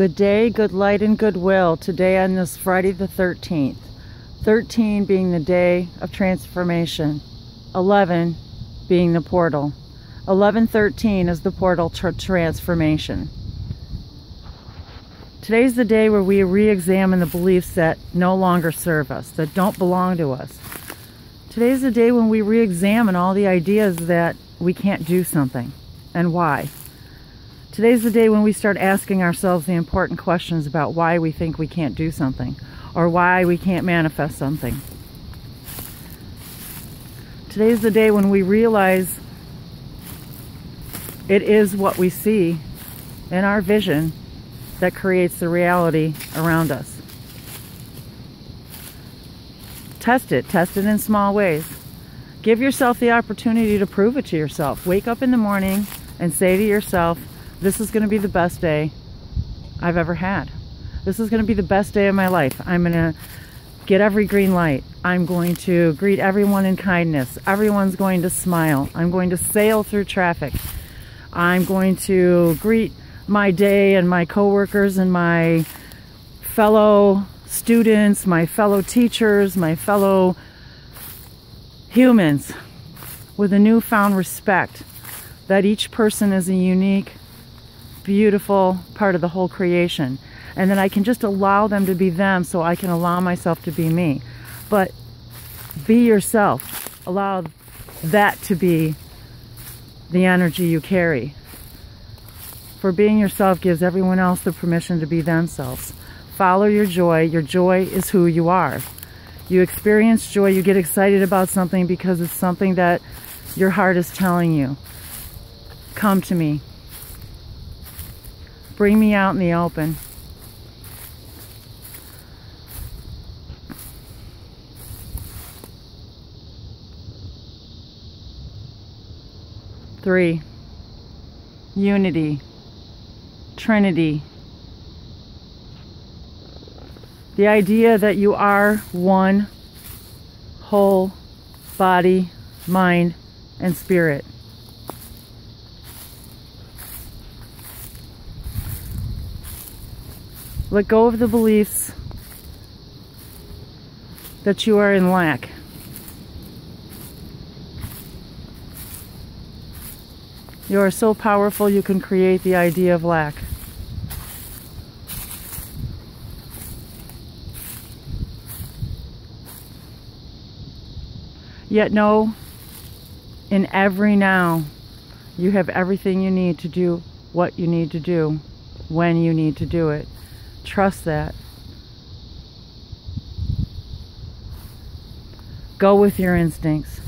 Good day, good light, and goodwill today on this Friday the 13th. 13 being the day of transformation, 11 being the portal. 1113 is the portal to transformation. Today's the day where we re examine the beliefs that no longer serve us, that don't belong to us. Today's the day when we re examine all the ideas that we can't do something and why. Today's the day when we start asking ourselves the important questions about why we think we can't do something or why we can't manifest something. Today's the day when we realize it is what we see in our vision that creates the reality around us. Test it, test it in small ways. Give yourself the opportunity to prove it to yourself. Wake up in the morning and say to yourself, this is going to be the best day I've ever had. This is going to be the best day of my life. I'm going to get every green light. I'm going to greet everyone in kindness. Everyone's going to smile. I'm going to sail through traffic. I'm going to greet my day and my coworkers and my fellow students, my fellow teachers, my fellow humans with a newfound respect that each person is a unique beautiful part of the whole creation. And then I can just allow them to be them so I can allow myself to be me. But be yourself. Allow that to be the energy you carry. For being yourself gives everyone else the permission to be themselves. Follow your joy. Your joy is who you are. You experience joy, you get excited about something because it's something that your heart is telling you. Come to me. Bring me out in the open. Three, unity, trinity. The idea that you are one whole body, mind, and spirit. Let go of the beliefs that you are in lack. You are so powerful you can create the idea of lack. Yet know in every now you have everything you need to do what you need to do when you need to do it. Trust that. Go with your instincts.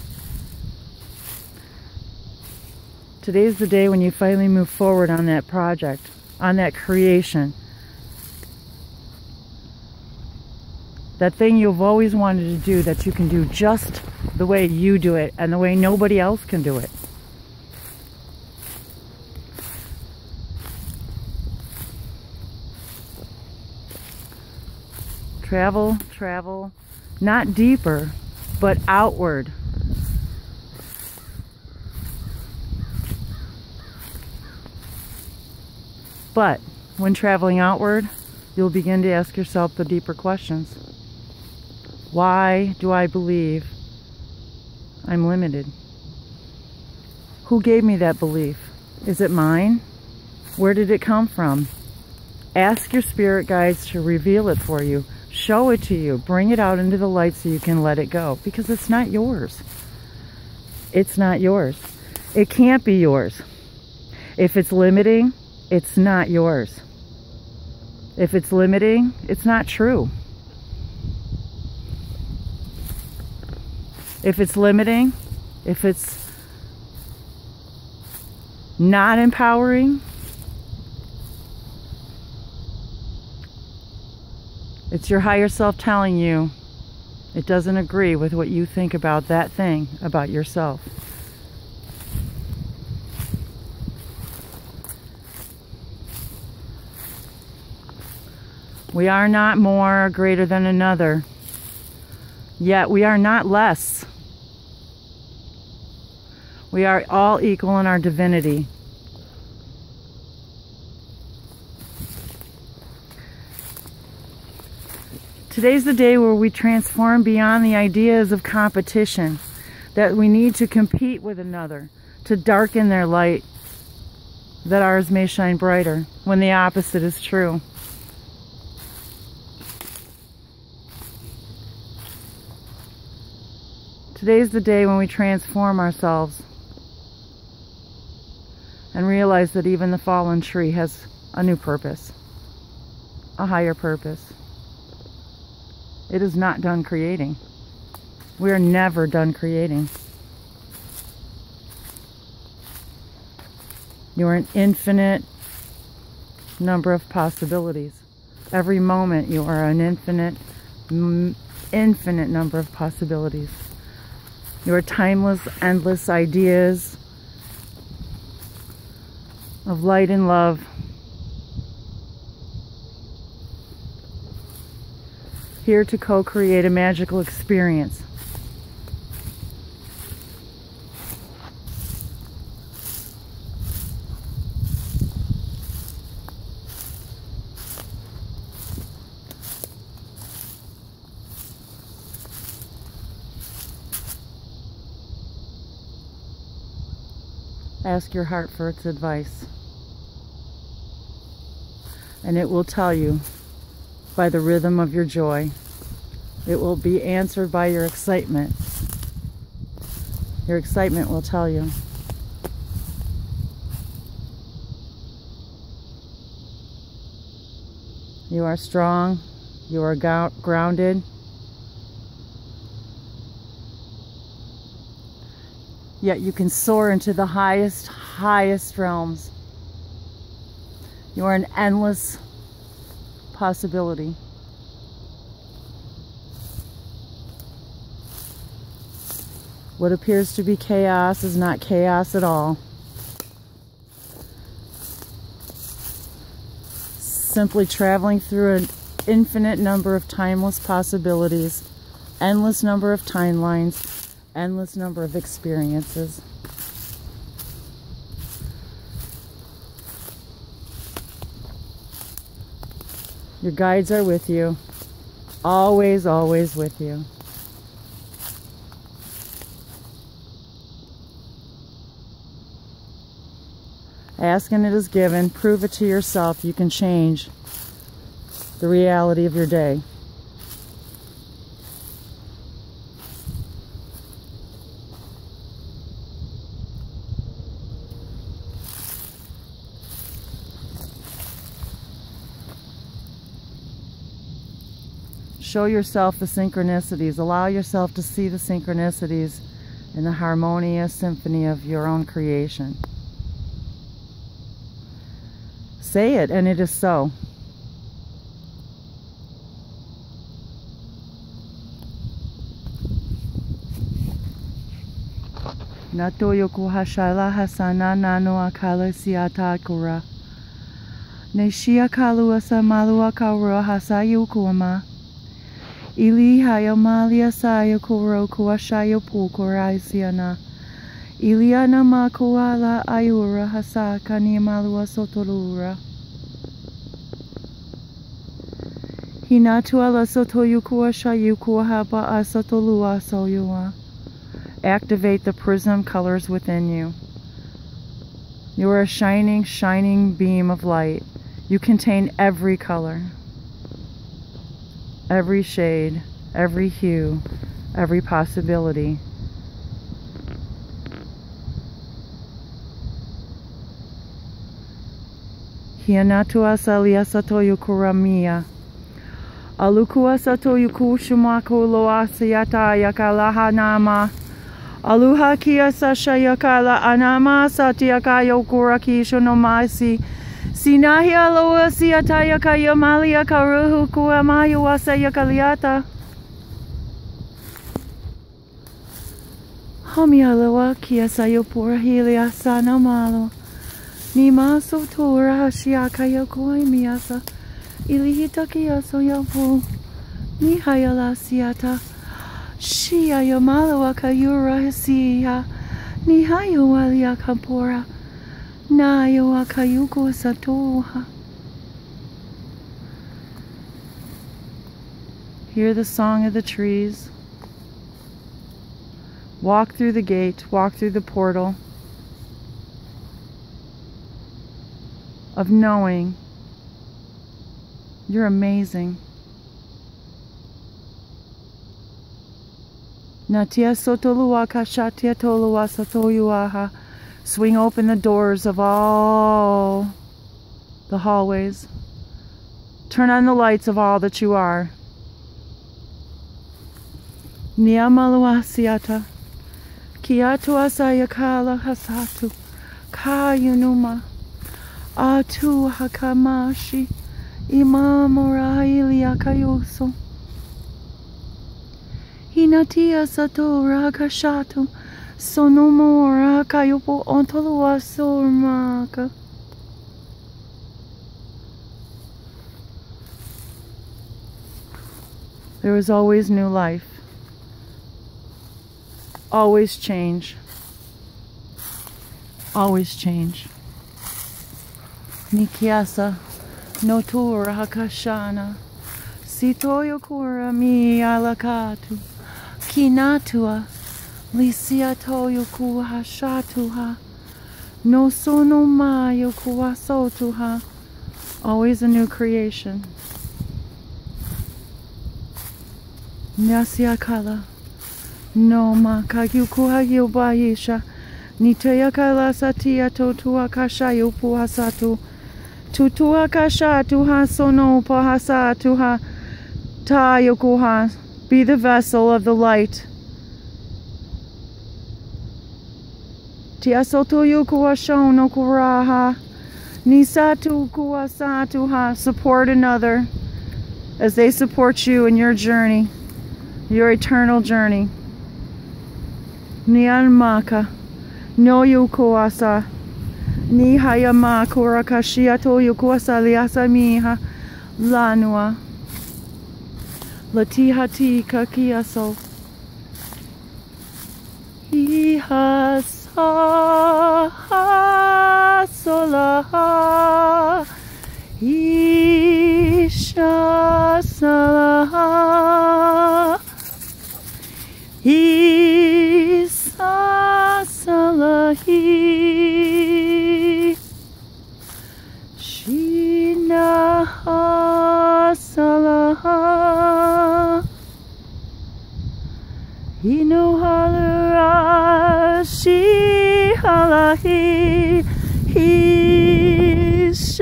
Today's the day when you finally move forward on that project, on that creation. That thing you've always wanted to do that you can do just the way you do it and the way nobody else can do it. Travel, travel, not deeper, but outward. But when traveling outward, you'll begin to ask yourself the deeper questions. Why do I believe I'm limited? Who gave me that belief? Is it mine? Where did it come from? Ask your spirit guides to reveal it for you show it to you. Bring it out into the light so you can let it go because it's not yours. It's not yours. It can't be yours. If it's limiting, it's not yours. If it's limiting, it's not true. If it's limiting, if it's not empowering, It's your higher self telling you it doesn't agree with what you think about that thing about yourself. We are not more greater than another, yet we are not less. We are all equal in our divinity. Today's the day where we transform beyond the ideas of competition, that we need to compete with another, to darken their light, that ours may shine brighter, when the opposite is true. Today's the day when we transform ourselves and realize that even the fallen tree has a new purpose, a higher purpose. It is not done creating. We are never done creating. You are an infinite number of possibilities. Every moment you are an infinite, infinite number of possibilities. You are timeless, endless ideas of light and love. Here to co-create a magical experience. Ask your heart for its advice. And it will tell you by the rhythm of your joy. It will be answered by your excitement. Your excitement will tell you. You are strong. You are grounded. Yet you can soar into the highest, highest realms. You are an endless possibility. What appears to be chaos is not chaos at all. Simply traveling through an infinite number of timeless possibilities, endless number of timelines, endless number of experiences. Your guides are with you, always, always with you. Ask and it is given. Prove it to yourself. You can change the reality of your day. Show yourself the synchronicities. Allow yourself to see the synchronicities in the harmonious symphony of your own creation. Say it, and it is so. Nato yoku hashala hasana nano akala siata kura. Neshia kalu asa malu akaura hasayu kuama. Ili hayamalia saya kuro kuashayo pukoraisiana. Iliana makuala ayura hasa kanimalua sotolura. Hinatuala sotoyukua shayukua haba asotolua soyua. Activate the prism colors within you. You are a shining, shining beam of light. You contain every color every shade, every hue, every possibility. Hianatua salia satoyu kuramia. Alukua satoyu kushumaku loasa yata yakalaha nama. Aluha kia sasha yakala anama satyakayo kuraki shonomasi. Sinahi aloa siataya kaya malia karuhu kua mayu wasa yakaliata. Hami aloa kia sayo pura hilia sana malo. Ni maso tora hashiaka yakoi miasa. Ilihita kia so yapu. Ni hayala siata. Shia yamalo akayura hisia. Ni hayo walia Nayo akayuko satoha. Hear the song of the trees. Walk through the gate, walk through the portal of knowing you're amazing. Natia sotolua kashatia tolua satoyuaha. Swing open the doors of all the hallways. Turn on the lights of all that you are. Niamaluasiata. Kiatu asayakala hasatu. Kayunuma. Atu hakamashi. Imamura iliakayoso. Hinatia sato rakashatu. Sonomora ah, kayopo ontolua sormaka. There is always new life. Always change. Always change. Nikiasa notura hakashana. Sitoyo kura mi alakatu. Kinatua. Lisia toyo kuhashatuha. No sono ma mayo kuwasotuha. Always a new creation. Nyasiakala. No ma kagyukuha yubaisha. Nitayakala satia totua kashayo puhasatu. Tutua kashatuha sono pahasatuha. Tayokuha. Be the vessel of the light. Tiasotoyo kuashono kuraha. Nisatu kuasatuha. Support another as they support you in your journey, your eternal journey. Nianmaka. Noyu kuasa. Ni hayama kurakashia toyu kuasa liasa miha. Lanua. Latihati kakiaso. Ihasa solaha. Isha salaha.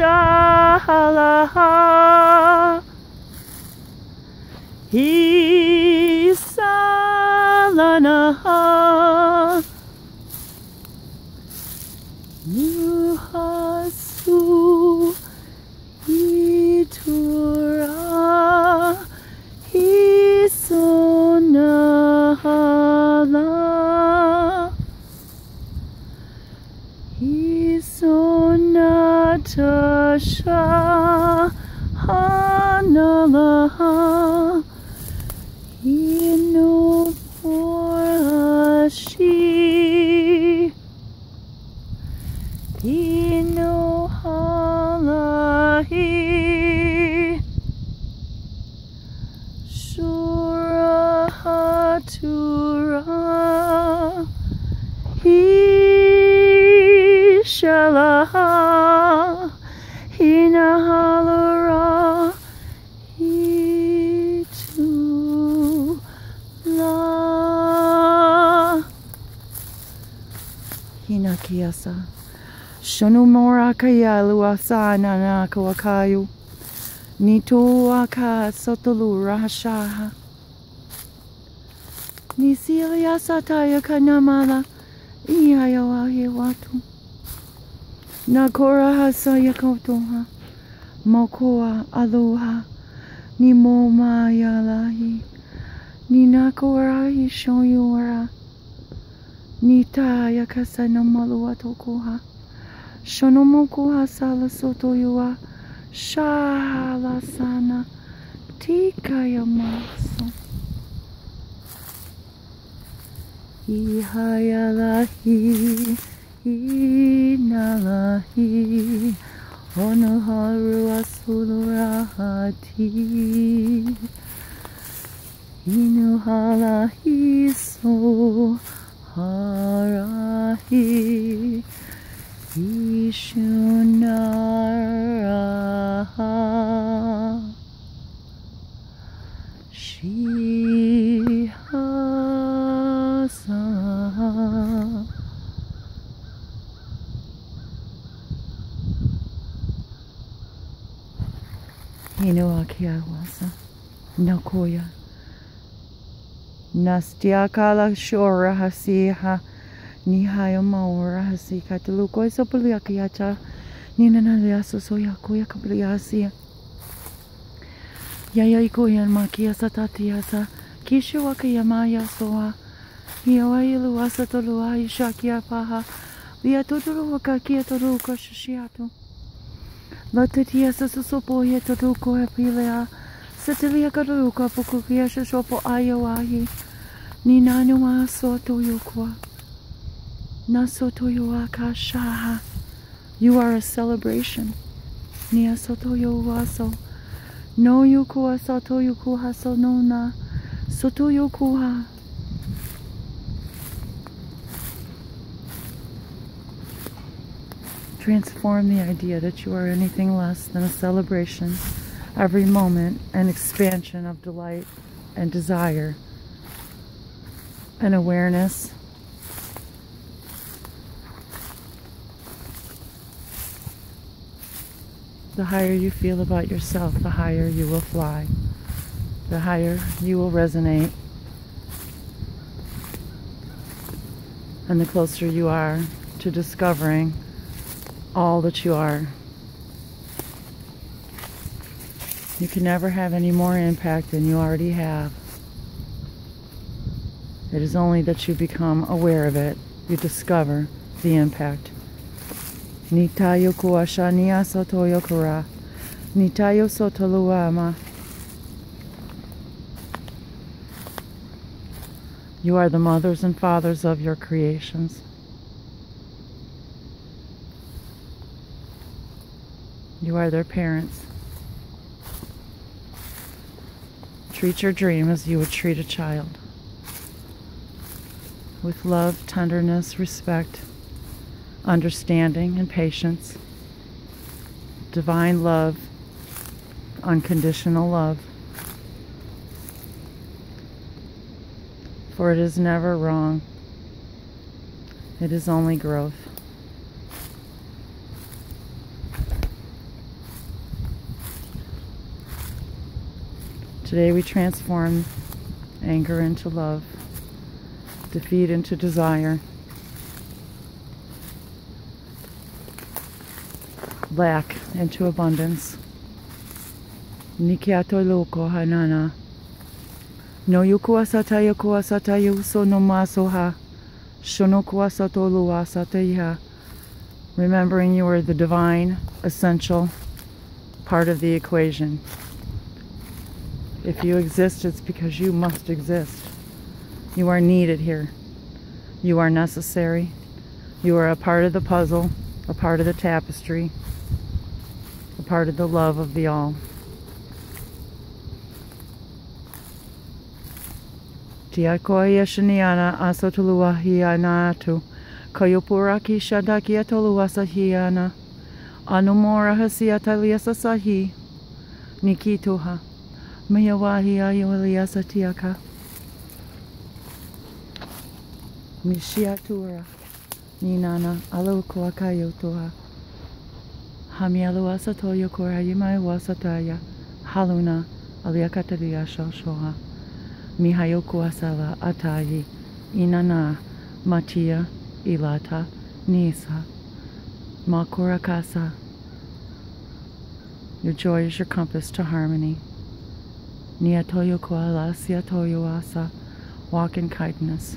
Isha halaha. Isalanaha. Hanalaha inu porashi inu halahi Shurahatura Ishalaha Hinakiasa Shonumora kayalu asana na kawakayu Nito aka sotolu rahashaha Nisilia sataya kanamala Iyayawahi watu. Nakora hasaya kotoha Mokoa aloha. Ni moma yalahi Ni nakora hishoyora Ni taya kasana malua tokoha Shonomoku hasala sotoyua Shala sana Tikaya maso Ihayalahi. Inalahi. Onoharu asulurahati Inuhala hiso harahi Ishunara Shihasa Inuakiawasa Nakoya Nastiakala Shora Hasiha Nihayo Maura Hasika Tuluko Isopuliakiata Nina Naliaso Soya Kuya Kapliasia Yaya Ikoyan Makia Satatiasa Kishu Wakayamaya Soa. Hiawailu Asatolua Ishakia Paha Liatoturu Wakakia Toruka Shishiatu Latatia Sasopo Yetoruko Epilea Satilia Karuka Pukukia Shishopo Ayawahi Ninanu Asoto Yukwa Nasoto Yuaka Shaha. You are a celebration. Nia Soto Yuwaso No Yukua Sato Yukuha So no na. Soto Yukuha Transform the idea that you are anything less than a celebration, every moment an expansion of delight and desire, and awareness. The higher you feel about yourself, the higher you will fly, the higher you will resonate, and the closer you are to discovering all that you are. You can never have any more impact than you already have. It is only that you become aware of it, you discover the impact. Nitayo kuasha nia sotoyo kura. Nitayo sotoluama. You are the mothers and fathers of your creations. You are their parents. Treat your dream as you would treat a child. With love, tenderness, respect, understanding, and patience. Divine love, unconditional love. For it is never wrong. It is only growth. Today we transform anger into love, defeat into desire, lack into abundance. Nikiato loko hanana. No yukua sata yukua sata yuso no masoha. Shonokua sato lua sataiha. Remembering you are the divine, essential part of the equation. If you exist, it's because you must exist. You are needed here. You are necessary. You are a part of the puzzle, a part of the tapestry, a part of the love of the all. Tiakoia shaniana asotulua hianatu. Kayopuraki shadakia toluasa hiana. Anumora hasiatalia sahi. Nikituha. Miyawahi ayoliasa tiaka. Mishiatura. Ninana alukua kayotoha. Hamialuasa toyo korayimai wasataya. Haluna aliakatalia shoshoha. Mihayoku asala atayi. Inana matia ilata nisa. Makurakasa. Your joy is your compass to harmony. Niatoyo koala siatoyo asa. Walk in kindness.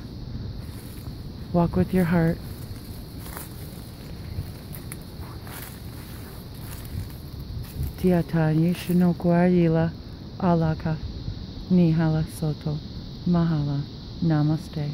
Walk with your heart. Tiata yishino alaka. Nihala soto. Mahala. Namaste.